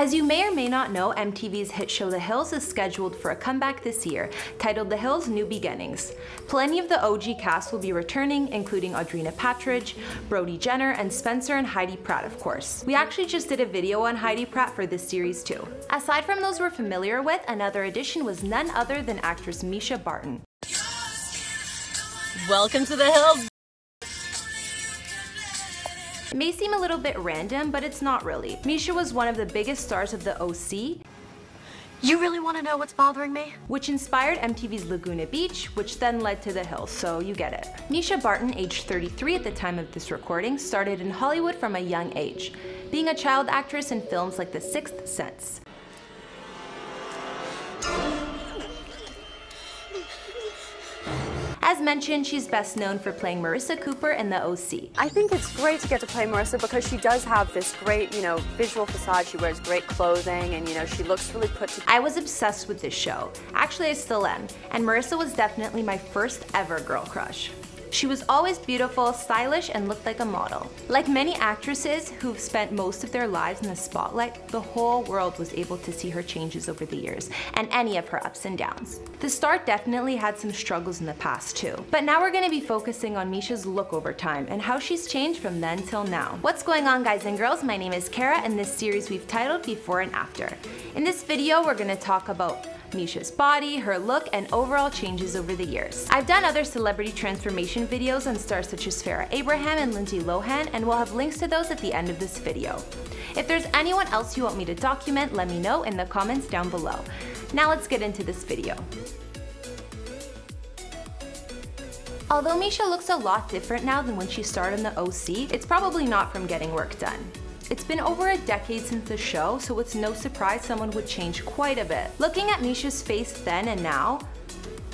As you may or may not know, MTV's hit show The Hills is scheduled for a comeback this year, titled The Hills New Beginnings. Plenty of the OG cast will be returning, including Audrina Patridge, Brody Jenner, and Spencer and Heidi Pratt, of course. We actually just did a video on Heidi Pratt for this series too. Aside from those we're familiar with, another addition was none other than actress Mischa Barton. Welcome to the Hills, It may seem a little bit random, but it's not really. Mischa was one of the biggest stars of the OC, You really want to know what's bothering me? which inspired MTV's Laguna Beach, which then led to The Hills, so you get it. Mischa Barton, aged 33 at the time of this recording, started in Hollywood from a young age, being a child actress in films like The Sixth Sense. As mentioned, she's best known for playing Marissa Cooper in The OC. I think it's great to get to play Marissa because she does have this great, you know, visual facade. She wears great clothing and, you know, she looks really put together. I was obsessed with this show. Actually, I still am. And Marissa was definitely my first ever girl crush. She was always beautiful, stylish, and looked like a model. Like many actresses who've spent most of their lives in the spotlight, the whole world was able to see her changes over the years, and any of her ups and downs. The star definitely had some struggles in the past too. But now we're gonna be focusing on Mischa's look over time and how she's changed from then till now. What's going on guys and girls? My name is Kara and this series we've titled Before and After. In this video, we're gonna talk about Mischa's body, her look, and overall changes over the years. I've done other celebrity transformation videos on stars such as Farrah Abraham and Lindsay Lohan, and we'll have links to those at the end of this video. If there's anyone else you want me to document, let me know in the comments down below. Now let's get into this video. Although Mischa looks a lot different now than when she starred in the OC, it's probably not from getting work done. It's been over a decade since the show, so it's no surprise someone would change quite a bit. Looking at Mischa's face then and now,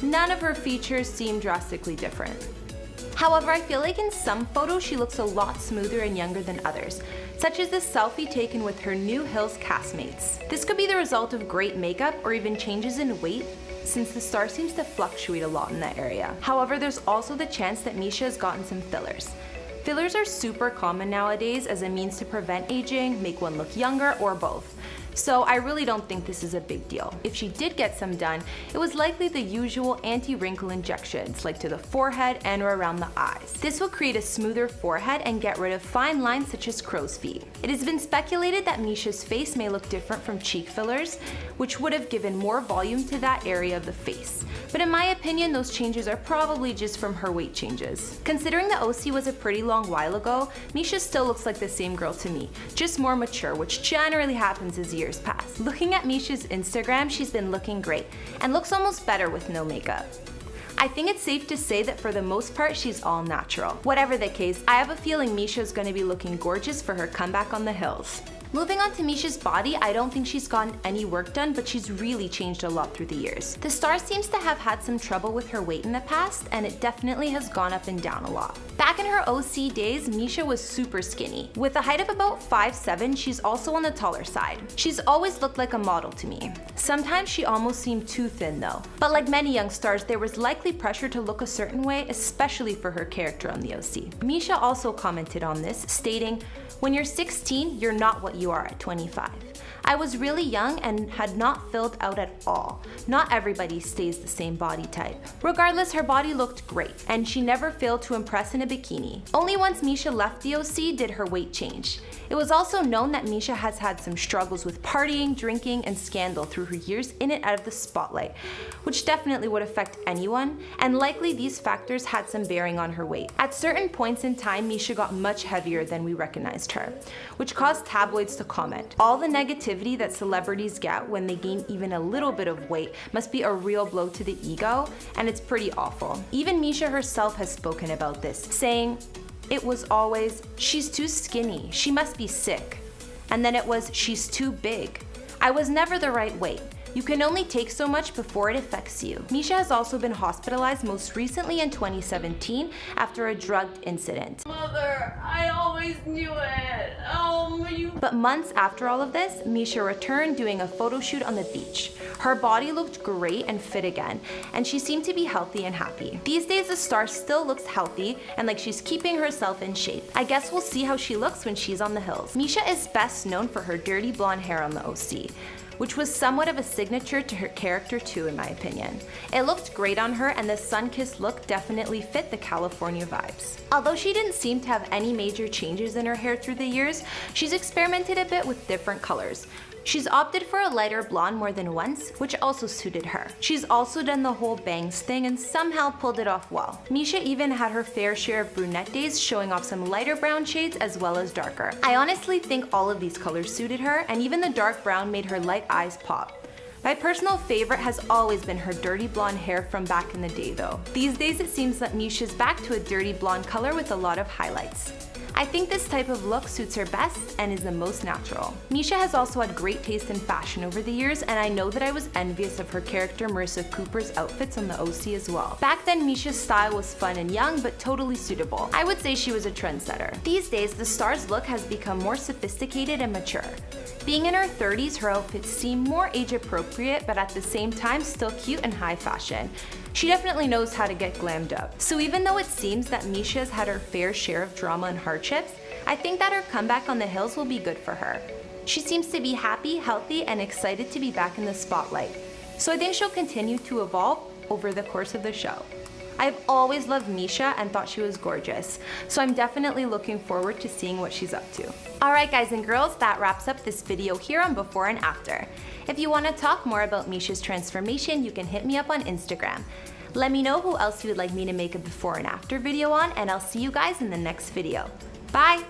none of her features seem drastically different. However, I feel like in some photos she looks a lot smoother and younger than others, such as this selfie taken with her new Hills castmates. This could be the result of great makeup or even changes in weight since the star seems to fluctuate a lot in that area. However, there's also the chance that Mischa has gotten some fillers. Fillers are super common nowadays as a means to prevent aging, make one look younger, or both. So I really don't think this is a big deal. If she did get some done, it was likely the usual anti-wrinkle injections, like to the forehead and or around the eyes. This will create a smoother forehead and get rid of fine lines such as crow's feet. It has been speculated that Mischa's face may look different from cheek fillers, which would have given more volume to that area of the face. But in my opinion, those changes are probably just from her weight changes. Considering the OC was a pretty long while ago, Mischa still looks like the same girl to me, just more mature, which generally happens as years pass. Looking at Mischa's Instagram, she's been looking great, and looks almost better with no makeup. I think it's safe to say that for the most part, she's all natural. Whatever the case, I have a feeling Mischa is going to be looking gorgeous for her comeback on the hills. Moving on to Mischa's body, I don't think she's gotten any work done, but she's really changed a lot through the years. The star seems to have had some trouble with her weight in the past, and it definitely has gone up and down a lot. Back in her OC days, Mischa was super skinny. With a height of about 5'7", she's also on the taller side. She's always looked like a model to me. Sometimes she almost seemed too thin though. But like many young stars, there was likely pressure to look a certain way, especially for her character on the OC. Mischa also commented on this, stating, when you're 16, you're not what you are at 25. I was really young and had not filled out at all. Not everybody stays the same body type. Regardless, her body looked great, and she never failed to impress in a bikini. Only once Mischa left the OC did her weight change. It was also known that Mischa has had some struggles with partying, drinking, and scandal through her years in and out of the spotlight, which definitely would affect anyone, and likely these factors had some bearing on her weight. At certain points in time, Mischa got much heavier than we recognized her, which caused tabloids to comment. All the negativity that celebrities get when they gain even a little bit of weight must be a real blow to the ego, and it's pretty awful. Even Mischa herself has spoken about this, saying, it was always, she's too skinny, she must be sick. And then it was, she's too big. I was never the right weight. You can only take so much before it affects you. Mischa has also been hospitalized most recently in 2017 after a drug incident. Mother, I always knew it. Oh, you. But months after all of this, Mischa returned doing a photo shoot on the beach. Her body looked great and fit again, and she seemed to be healthy and happy. These days, the star still looks healthy and like she's keeping herself in shape. I guess we'll see how she looks when she's on the hills. Mischa is best known for her dirty blonde hair on the OC which was somewhat of a signature to her character too in my opinion. It looked great on her and the sun-kissed look definitely fit the California vibes. Although she didn't seem to have any major changes in her hair through the years, she's experimented a bit with different colors, She's opted for a lighter blonde more than once, which also suited her. She's also done the whole bangs thing and somehow pulled it off well. Mischa even had her fair share of brunette days, showing off some lighter brown shades as well as darker. I honestly think all of these colors suited her, and even the dark brown made her light eyes pop. My personal favorite has always been her dirty blonde hair from back in the day though. These days it seems that Mischa's back to a dirty blonde color with a lot of highlights. I think this type of look suits her best and is the most natural. Mischa has also had great taste in fashion over the years and I know that I was envious of her character Marissa Cooper's outfits on the OC as well. Back then Mischa's style was fun and young but totally suitable. I would say she was a trendsetter. These days the star's look has become more sophisticated and mature. Being in her 30s, her outfits seem more age appropriate, but at the same time still cute and high fashion. She definitely knows how to get glammed up. So even though it seems that Mischa's had her fair share of drama and hardships, I think that her comeback on the hills will be good for her. She seems to be happy, healthy, and excited to be back in the spotlight. So I think she'll continue to evolve over the course of the show. I've always loved Mischa and thought she was gorgeous, so I'm definitely looking forward to seeing what she's up to. Alright guys and girls, that wraps up this video here on before and after. If you want to talk more about Mischa's transformation, you can hit me up on Instagram. Let me know who else you would like me to make a before and after video on, and I'll see you guys in the next video. Bye!